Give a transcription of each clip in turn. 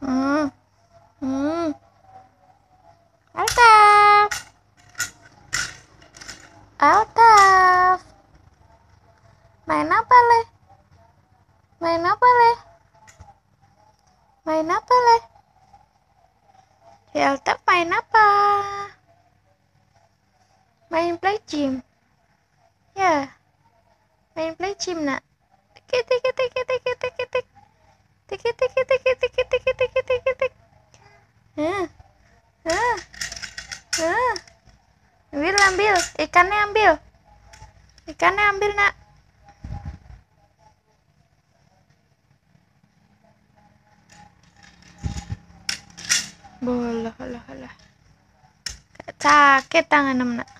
Hmm. Hmm. Altaf. Altaf. Main apa, Le? Main apa, Le? Main apa, Le? Si main apa? Main play gym. Ya. Main play gym, Nak. Dikit-dikit. Hah. Hah. Hah. Ambil, ambil. Ikannya ambil. Ikannya ambil, Nak. Boleh, lah, lah. Sakit tangan nak.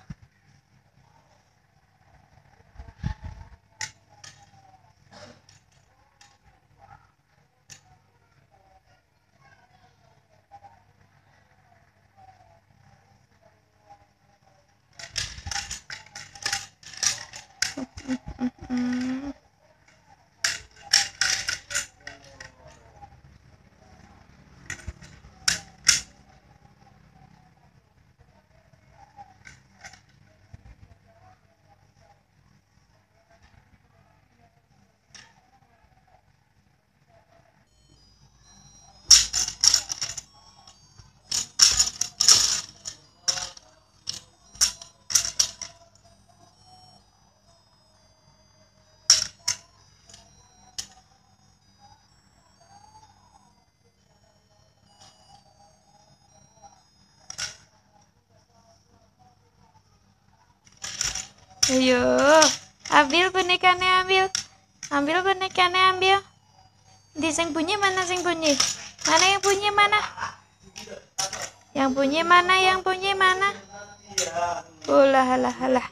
嗯。嗯 Ayo, ambil bonekanya ambil. Ambil bonekanya ambil. Di sing bunyi mana sing bunyi? Mana yang bunyi mana? Yang bunyi mana? Yang bunyi mana? Ulah, lah, lah.